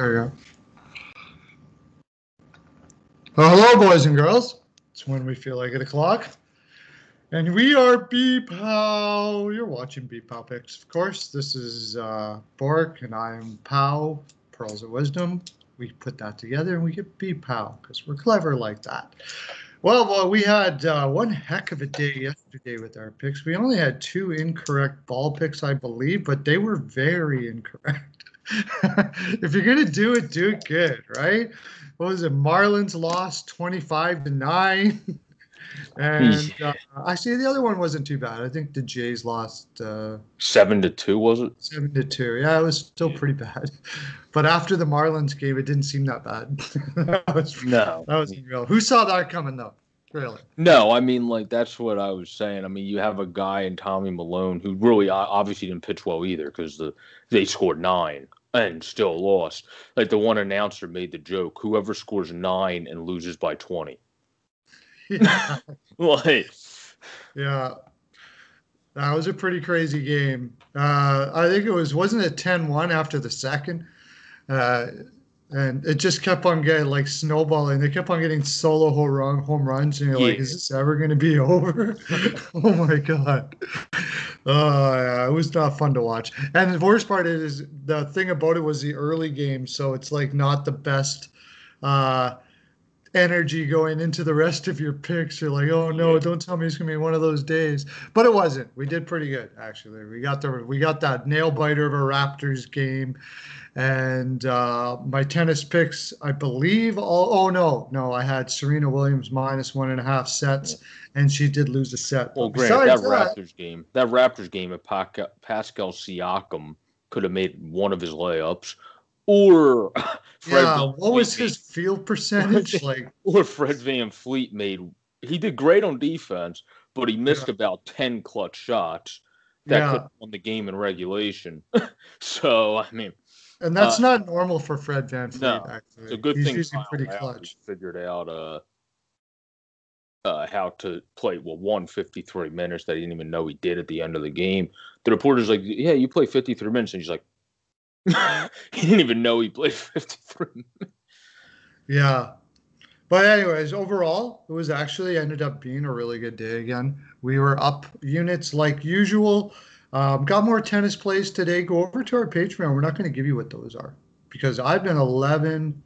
There you go. Well, hello, boys and girls. It's when we feel like it o'clock. And we are Beep Pow. You're watching Beep Pow Picks, of course. This is uh, Bork, and I'm Pow, Pearls of Wisdom. We put that together and we get Beep Pow because we're clever like that. Well, well, we had uh, one heck of a day yesterday with our picks. We only had two incorrect ball picks, I believe, but they were very incorrect. if you're gonna do it, do it good, right? What was it? Marlins lost 25 to nine. And uh, see the other one wasn't too bad. I think the Jays lost uh, seven to two. Was it seven to two? Yeah, it was still pretty bad. But after the Marlins game, it didn't seem that bad. that was, no, that was real. Who saw that coming though? Really? No, I mean like that's what I was saying. I mean, you have a guy in Tommy Milone who really obviously didn't pitch well either because the they scored nine and still lost. Like the one announcer made the joke: whoever scores nine and loses by twenty. Yeah. like, yeah. That was a pretty crazy game. Uh, I think it was wasn't it 10-1 after the second, uh, and it just kept on getting like snowballing. They kept on getting solo home, run, home runs, and you're yeah. like, "Is this ever going to be over?" oh my god! Oh yeah, it was not fun to watch. And the worst part is the thing about it was the early game, so it's like not the best. Uh, energy going into the rest of your picks. You're like, oh no, don't tell me it's gonna be one of those days. But it wasn't. We did pretty good actually. We got the we got that nail biter of a Raptors game, and uh, my tennis picks, I believe. All oh no, no, I had Serena Williams minus one and a half sets, and she did lose a set. Well, great that, that, Raptors game, that Raptors game, if Pascal Siakam could have made one of his layups or Fred yeah, what was his field percentage like? Or Fred VanVleet made he did great on defense, but he missed yeah. about ten clutch shots that yeah. could have won the game in regulation. so I mean, and that's uh, not normal for Fred VanVleet. No, actually. it's a good He's thing. He's pretty clutch. Figured out uh, uh, how to play well 153 minutes that he didn't even know he did at the end of the game. The reporter's like, "Yeah, you play 53 minutes," and he's like, he didn't even know he played 53 Yeah. But anyways, overall, it was actually ended up being a really good day again. We were up units like usual. Um, got more tennis plays today. Go over to our Patreon. We're not going to give you what those are because I've been 11.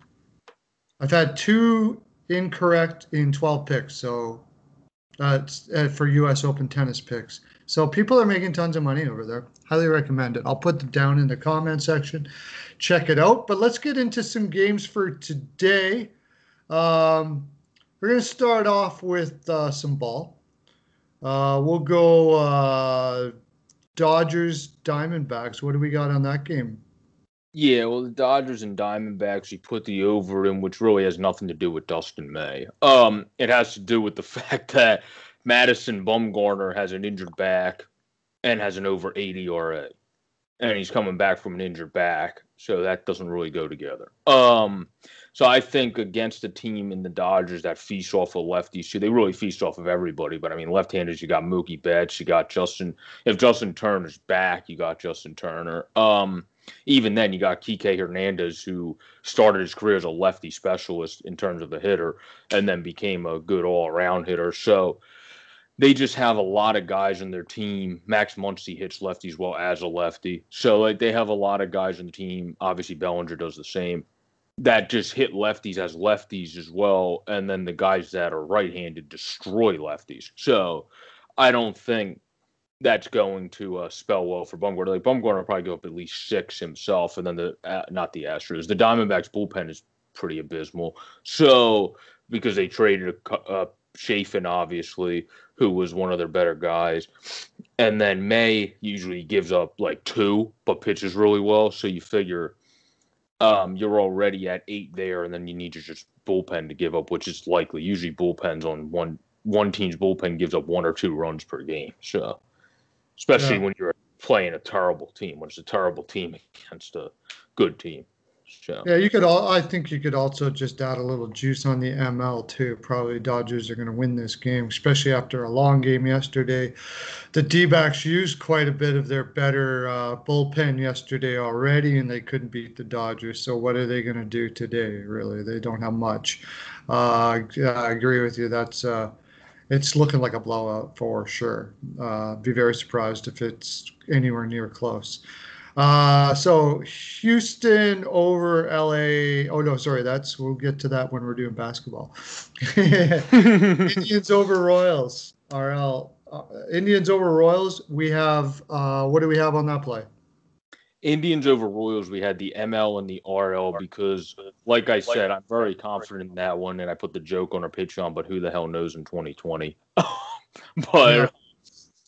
I've had two incorrect in 12 picks. So that's uh, for U.S. Open tennis picks. So people are making tons of money over there. Highly recommend it. I'll put them down in the comment section. Check it out. But let's get into some games for today. Um, we're going to start off with uh, some ball. Uh, we'll go uh, Dodgers, Diamondbacks. What do we got on that game? Yeah, well, the Dodgers and Diamondbacks, you put the over in, which really has nothing to do with Dustin May. Um, it has to do with the fact that Madison Bumgarner has an injured back and has an over 80 ERA. And he's coming back from an injured back, so that doesn't really go together. Um, so I think against a team in the Dodgers that feast off of lefties too, they really feast off of everybody. But I mean, left-handers, you got Mookie Betts, you got Justin. If Justin Turner's back, you got Justin Turner. Um, even then, you got Kike Hernandez, who started his career as a lefty specialist in terms of a hitter, and then became a good all-around hitter. So they just have a lot of guys in their team. Max Muncy hits lefties well as a lefty. So like they have a lot of guys in the team. Obviously Bellinger does the same. That just hit lefties as lefties as well. And then the guys that are right handed destroy lefties. So I don't think that's going to uh, spell well for Bumgarner. Like Bumgarner will probably go up at least six himself, and then the uh, not the Astros. The Diamondbacks bullpen is pretty abysmal. So because they traded a, a Chafin, obviously, who was one of their better guys. And then May usually gives up like two, but pitches really well. So you figure um, you're already at eight there, and then you need to just bullpen to give up, which is likely. Usually bullpens on one one team's bullpen gives up one or two runs per game. So especially yeah. when you're playing a terrible team, when it's a terrible team against a good team. So yeah, you could all. I think you could also just add a little juice on the ML too. Probably Dodgers are going to win this game, especially after a long game yesterday. The D-backs used quite a bit of their better uh, bullpen yesterday already, and they couldn't beat the Dodgers. So what are they going to do today? Really, they don't have much. Uh, I agree with you. That's uh, it's looking like a blowout for sure. Uh, be very surprised if it's anywhere near close. Uh, so Houston over LA. Oh no, sorry. That's we'll get to that when we're doing basketball. Indians over Royals. RL. Uh, Indians over Royals. We have. Uh, what do we have on that play? Indians over Royals. We had the ML and the RL because, like I said, I'm very confident in that one, and I put the joke on our Patreon. But who the hell knows in 2020? but. Yeah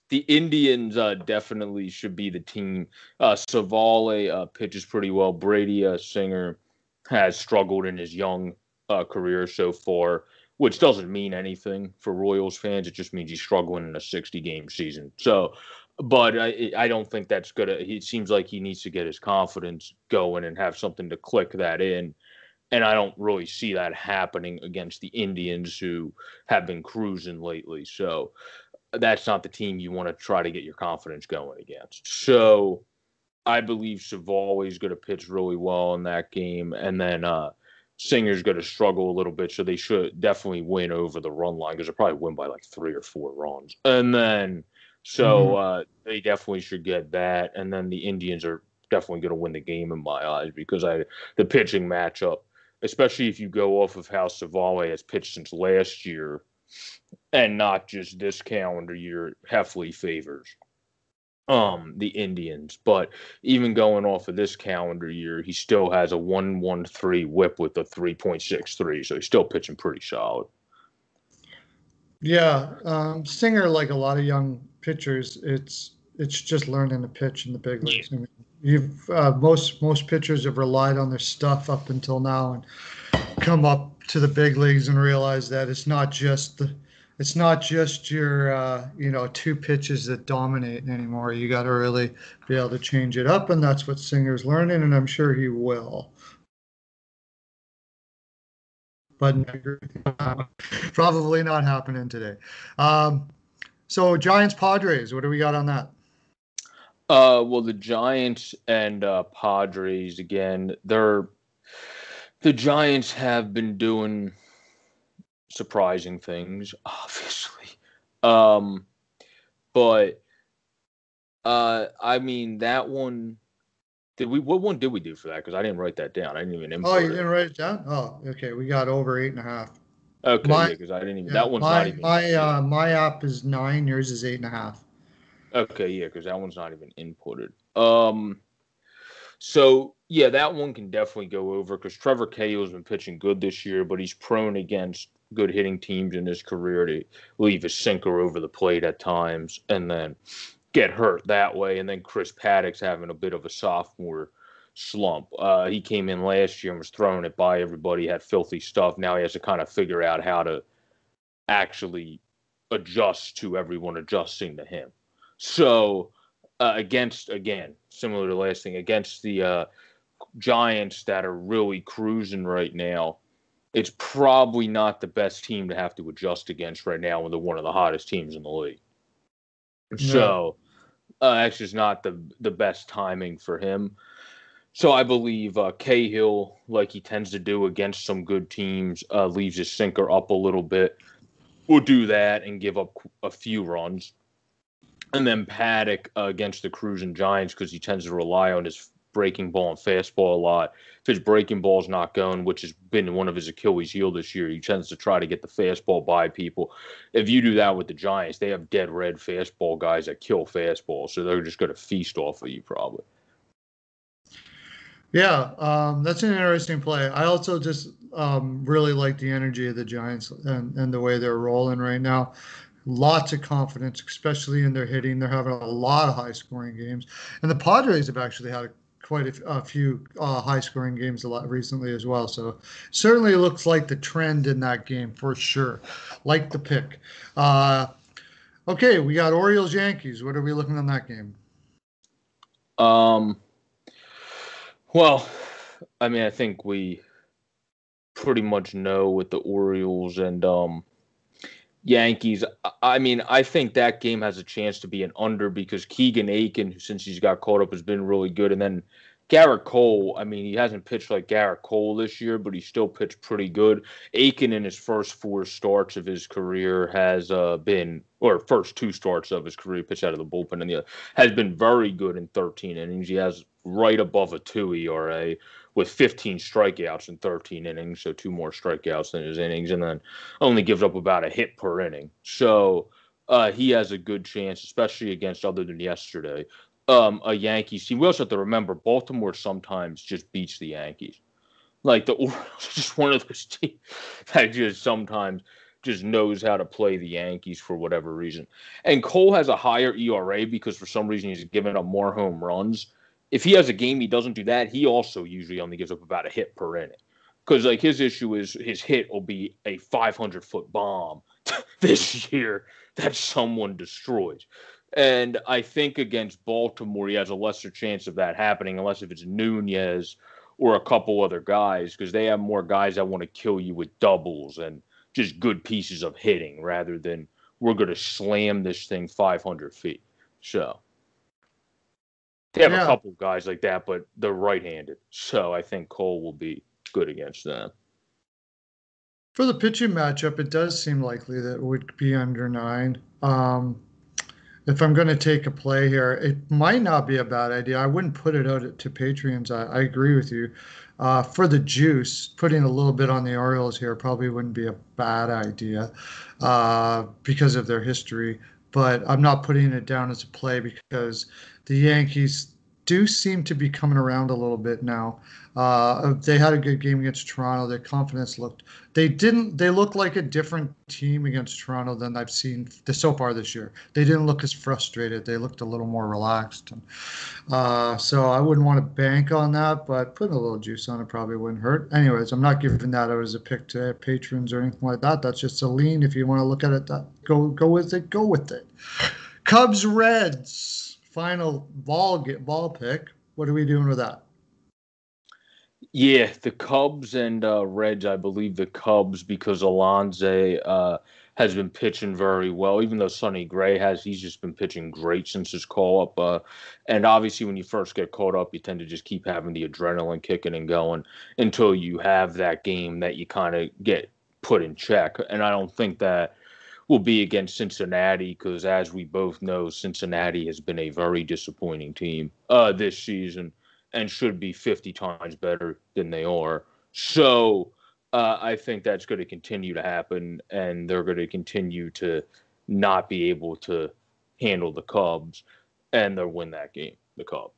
the Indians uh, definitely should be the team. Uh, Civale uh, pitches pretty well. Brady uh, Singer has struggled in his young uh, career so far, which doesn't mean anything for Royals fans. It just means he's struggling in a 60 game season. So, but I, I don't think that's good. It seems like he needs to get his confidence going and have something to click that in. And I don't really see that happening against the Indians who have been cruising lately. So, that's not the team you want to try to get your confidence going against. So I believe Civale is going to pitch really well in that game, and then uh, Singer's going to struggle a little bit. So they should definitely win over the run line because they'll probably win by like three or four runs, and then so mm-hmm. uh, they definitely should get that. And then the Indians are definitely going to win the game in my eyes because I the pitching matchup, especially if you go off of how Civale has pitched since last year and not just this calendar year heavily favors um the Indians. But even going off of this calendar year, he still has a one one three whip with a three point six three, so he's still pitching pretty solid. Yeah, um, Singer, like a lot of young pitchers, it's it's just learning to pitch in the big leagues. I mean, you've uh, most most pitchers have relied on their stuff up until now and come up to the big leagues and realize that it's not just the it's not just your uh, you know two pitches that dominate anymore. You got to really be able to change it up, and that's what Singer's learning, and I'm sure he will. But probably not happening today. Um, so Giants Padres, what do we got on that? Uh, well, the Giants and uh, Padres again. They're the Giants have been doing surprising things, obviously. Um, but uh, I mean that one. Did we? What one did we do for that? Because I didn't write that down. I didn't even. Import Oh, you didn't write it down. Oh, okay. We got over eight and a half. Okay, because yeah, I didn't even. Yeah, that one's my, not even. My uh, my app is nine. Yours is eight and a half. Okay, yeah, because that one's not even imported. Um, so yeah, that one can definitely go over because Trevor Cahill's been pitching good this year, but he's prone against good hitting teams in his career to leave his sinker over the plate at times and then get hurt that way. And then Chris Paddack's having a bit of a sophomore slump. Uh, he came in last year and was throwing it by everybody, had filthy stuff. Now he has to kind of figure out how to actually adjust to everyone adjusting to him. So uh, against again, similar to last thing, against the uh, Giants that are really cruising right now it's probably not the best team to have to adjust against right now when they're one of the hottest teams in the league. No. So uh, that's just not the the best timing for him. So I believe uh, Cahill, like he tends to do against some good teams, uh, leaves his sinker up a little bit. We'll do that and give up a few runs. And then Paddack uh, against the cruising Giants because he tends to rely on his breaking ball and fastball a lot. If his breaking ball's not going, which has been one of his Achilles heel this year, he tends to try to get the fastball by people. If you do that with the Giants, they have dead red fastball guys that kill fastball, so they're just going to feast off of you probably. Yeah, um, that's an interesting play. I also just um, really like the energy of the Giants and, and the way they're rolling right now lots of confidence, especially in their hitting. They're having a lot of high scoring games. And the Padres have actually had a quite a, a few uh, high scoring games a lot recently as well. So certainly looks like the trend in that game for sure. Like the pick. Uh, okay, we got Orioles Yankees. What are we looking on that game? Um. Well, I mean, I think we pretty much know with the Orioles and um, Yankees. I mean, I think that game has a chance to be an under because Keegan Akin, since he's got caught up, has been really good. And then Gerrit Cole, I mean, he hasn't pitched like Gerrit Cole this year, but he still pitched pretty good. Akin, in his first four starts of his career has uh, been, or first two starts of his career, pitched out of the bullpen, and the has been very good in 13 innings. He has right above a two ERA, with 15 strikeouts in 13 innings, so two more strikeouts than his innings, and then only gives up about a hit per inning. So uh, he has a good chance, especially against other than yesterday, um, a Yankees team. We also have to remember Baltimore sometimes just beats the Yankees. Like the Orioles just one of those teams that just sometimes just knows how to play the Yankees for whatever reason. And Cole has a higher ERA because for some reason he's giving up more home runs if he has a game he doesn't do that, he also usually only gives up about a hit per inning. Because like his issue is his hit will be a 500 foot bomb this year that someone destroys. And I think against Baltimore, he has a lesser chance of that happening, unless if it's Nunez or a couple other guys, because they have more guys that want to kill you with doubles and just good pieces of hitting rather than we're going to slam this thing 500 feet. So they have yeah. a couple guys like that, but they're right-handed, so I think Cole will be good against them. For the pitching matchup, it does seem likely that it would be under nine. Um, if I'm going to take a play here, it might not be a bad idea. I wouldn't put it out to Patreons. I, I agree with you. Uh, for the juice, putting a little bit on the Orioles here probably wouldn't be a bad idea uh, because of their history. But I'm not putting it down as a play because the Yankees do seem to be coming around a little bit now. Uh, they had a good game against Toronto. Their confidence looked. They didn't. They looked like a different team against Toronto than I've seen so far this year. They didn't look as frustrated. They looked a little more relaxed. And, uh, so I wouldn't want to bank on that, but putting a little juice on it probably wouldn't hurt. Anyways, I'm not giving that out as a pick to patrons or anything like that. That's just a lean. If you want to look at it, that go go with it. Go with it. Cubs Reds final ball get ball pick. What are we doing with that? Yeah, the Cubs and uh, Reds. I believe the Cubs because Alonso uh, has been pitching very well. Even though Sonny Gray has, he's just been pitching great since his call up. Uh, and obviously, when you first get caught up, you tend to just keep having the adrenaline kicking and going until you have that game that you kind of get put in check. And I don't think that will be against Cincinnati because, as we both know, Cincinnati has been a very disappointing team uh, this season and should be 50 times better than they are. So uh, I think that's going to continue to happen, and they're going to continue to not be able to handle the Cubs, and they'll win that game, the Cubs.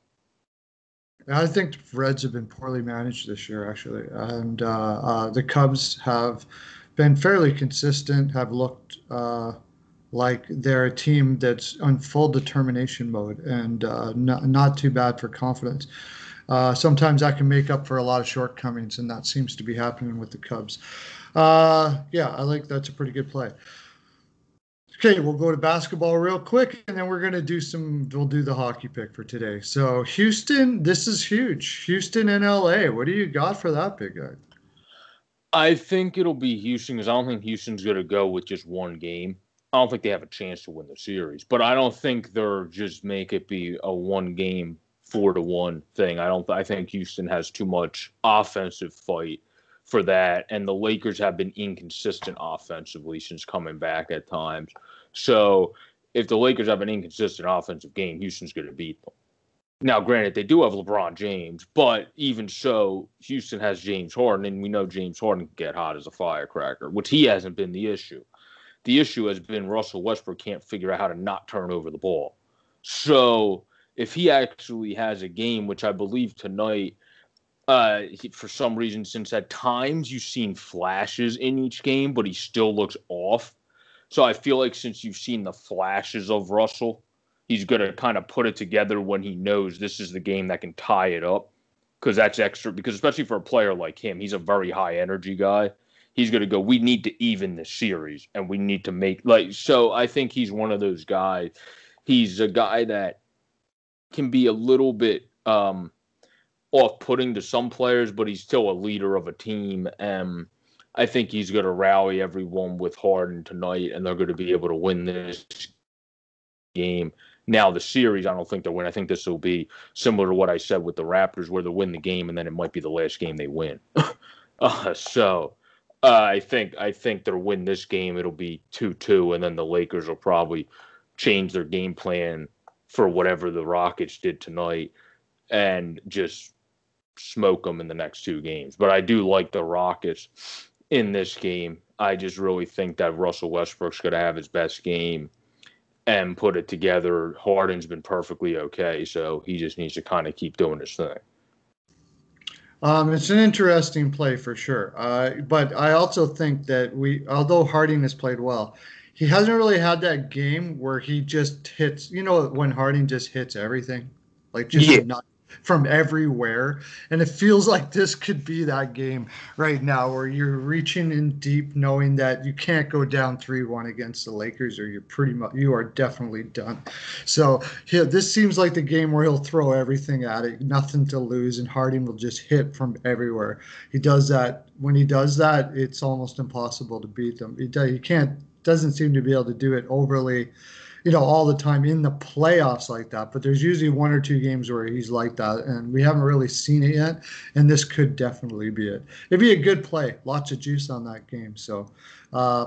I think Reds have been poorly managed this year, actually, and uh, uh the Cubs have been fairly consistent, have looked uh, like they're a team that's on full determination mode and uh, not, not too bad for confidence. Uh, sometimes that can make up for a lot of shortcomings, and that seems to be happening with the Cubs. Uh, yeah, I like that's a pretty good play. Okay, we'll go to basketball real quick, and then we're going to do some. We'll do the hockey pick for today. So, Houston, this is huge. Houston and LA. What do you got for that big guy? I think it'll be Houston because I don't think Houston's going to go with just one game. I don't think they have a chance to win the series, but I don't think they're just make it be a one game four to one thing. I don't. I think Houston has too much offensive fight for that, and the Lakers have been inconsistent offensively since coming back at times. So if the Lakers have an inconsistent offensive game, Houston's going to beat them. Now, granted, they do have LeBron James, but even so, Houston has James Harden, and we know James Harden can get hot as a firecracker, which he hasn't been the issue. The issue has been Russell Westbrook can't figure out how to not turn over the ball. So if he actually has a game, which I believe tonight, uh, he, for some reason, since at times you've seen flashes in each game, but he still looks off. So I feel like since you've seen the flashes of Russell, he's going to kind of put it together when he knows this is the game that can tie it up because that's extra because especially for a player like him he's a very high energy guy he's going to go we need to even the series and we need to make like so i think he's one of those guys he's a guy that can be a little bit um off-putting to some players, but he's still a leader of a team, and I think he's going to rally everyone with Harden tonight, and they're going to be able to win this game. Now the series, I don't think they'll win. I think this will be similar to what I said with the Raptors, where they win the game and then it might be the last game they win. uh, so uh, I think I think they'll win this game. It'll be two two, and then the Lakers will probably change their game plan for whatever the Rockets did tonight, and just smoke them in the next two games. But I do like the Rockets in this game. I just really think that Russell Westbrook's going to have his best game and put it together. Harden's been perfectly okay, so he just needs to kind of keep doing his thing. Um, it's an interesting play for sure, uh, but I also think that we, although Harden has played well, he hasn't really had that game where he just hits. You know, when Harden just hits everything, like just yeah. From everywhere. And it feels like this could be that game right now where you're reaching in deep knowing that you can't go down 3-1 against the Lakers or you're pretty much you are definitely done. So, yeah, this seems like the game where he'll throw everything at it, nothing to lose and Harden will just hit from everywhere. He does that when he does that, it's almost impossible to beat them. He, he can't doesn't seem to be able to do it overly you know, all the time in the playoffs like that. But there's usually one or two games where he's like that, and we haven't really seen it yet. And this could definitely be it. It'd be a good play, lots of juice on that game. So, uh,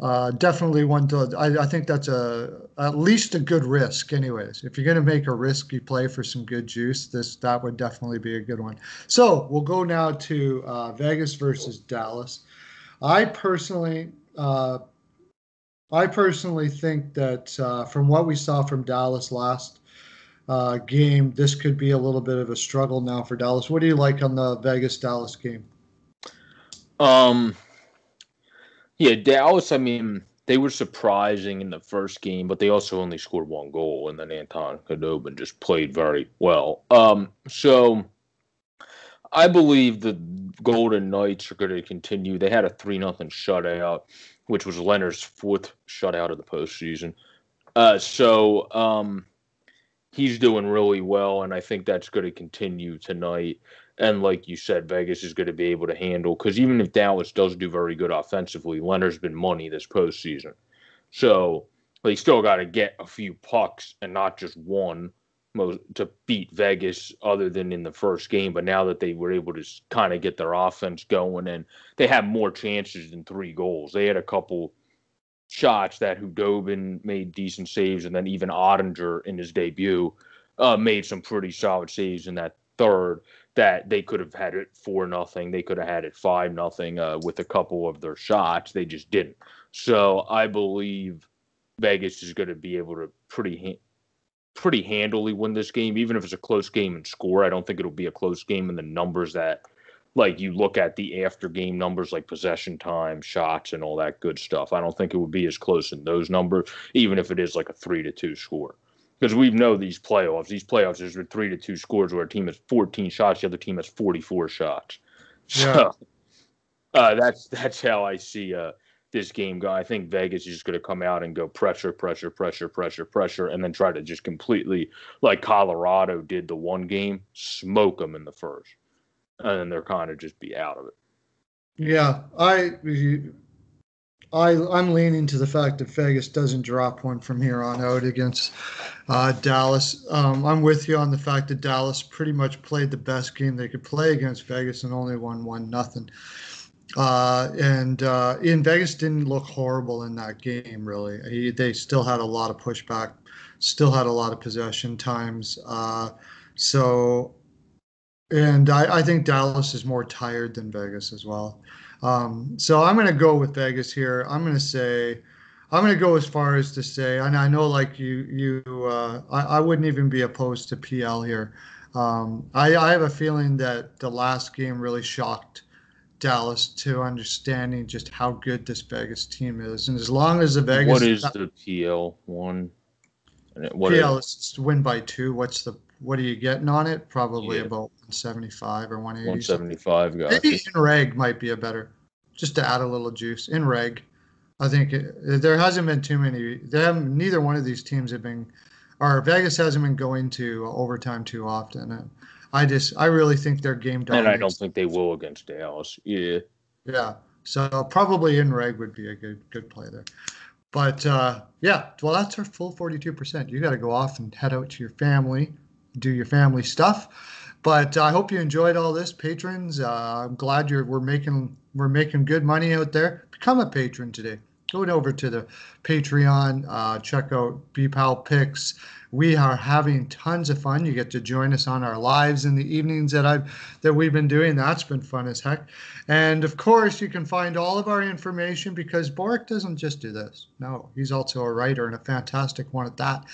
uh, definitely one to. I, I, think that's a at least a good risk, anyways. If you're going to make a risky play for some good juice, this that would definitely be a good one. So we'll go now to uh, Vegas versus Dallas. I personally. Uh, I personally think that uh, from what we saw from Dallas last uh, game, this could be a little bit of a struggle now for Dallas. What do you like on the Vegas Dallas game? Um, yeah, Dallas. I mean, they were surprising in the first game, but they also only scored one goal, and then Anton Khudobin just played very well. Um, so I believe the Golden Knights are going to continue. They had a three nothing shutout which was Lehner's fourth shutout of the postseason. Uh, so um, he's doing really well, and I think that's going to continue tonight. And like you said, Vegas is going to be able to handle because even if Dallas does do very good offensively, Lehner's been money this postseason. So they still got to get a few pucks and not just one most to beat Vegas other than in the first game. But now that they were able to kind of get their offense going and they have more chances than three goals. They had a couple shots that Khudobin made decent saves, and then even Oettinger in his debut uh, made some pretty solid saves in that third. That they could have had it four nothing, they could have had it five nothing uh, with a couple of their shots. They just didn't. So I believe Vegas is going to be able to pretty pretty handily win this game, even if it's a close game in score. I don't think it'll be a close game in the numbers that, like, you look at the after game numbers, like possession time, shots, and all that good stuff. I don't think it would be as close in those numbers, even if it is like a three to two score. Because we know these playoffs, these playoffs, there's been three to two scores where a team has 14 shots, the other team has 44 shots. Yeah. So uh, that's that's how I see uh, this game go. I think Vegas is just going to come out and go pressure, pressure, pressure, pressure, pressure, and then try to just completely, like Colorado did the one game, smoke them in the first, and then they're kind of just be out of it. Yeah, I, I, I'm leaning to the fact that Vegas doesn't drop one from here on out against uh, Dallas. Um, I'm with you on the fact that Dallas pretty much played the best game they could play against Vegas and only won one nothing. Uh, and uh, in Vegas didn't look horrible in that game. Really, he, they still had a lot of pushback, still had a lot of possession times. Uh, so, and I, I, think Dallas is more tired than Vegas as well. Um, so I'm going to go with Vegas here. I'm going to say. I'm going to go as far as to say, and I know, like you, you, uh, I, I wouldn't even be opposed to PL here. Um, I, I have a feeling that the last game really shocked Dallas to understanding just how good this Vegas team is. And as long as the Vegas What is the PL one? What PL is, win by two. What's the what are you getting on it? Probably yeah. about 175 or 180. 175 guys. Maybe in reg might be a better just to add a little juice. In reg. I think it, there hasn't been too many. Haven't. Neither one of these teams have been, or Vegas hasn't been going to overtime too often. I just I really think their game dominates. And I don't think they will against Dallas. Yeah. Yeah. So probably in reg would be a good good play there. But uh, yeah, well that's our full 42%. You got to go off and head out to your family, do your family stuff. But I hope you enjoyed all this, patrons. Uh, I'm glad you're we're making we're making good money out there. Become a patron today. Go over to the Patreon, uh, check out BPOW Picks. We are having tons of fun. You get to join us on our lives in the evenings that I've that we've been doing. That's been fun as heck. And of course, you can find all of our information because Borek doesn't just do this. No, he's also a writer and a fantastic one at that.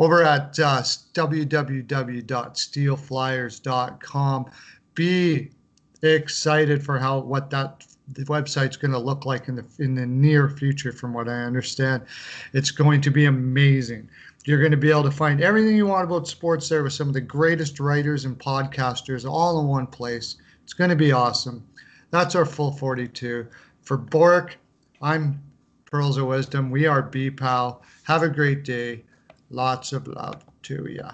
Over at uh, www.steelflyers.com. Be excited for how what that the website's going to look like in the in the near future from what i understand it's going to be amazing you're going to be able to find everything you want about sports there with some of the greatest writers and podcasters all in one place. It's going to be awesome. That's our full 42 for Bork i'm pearls of wisdom. We are BPOW have a great day. Lots of love to ya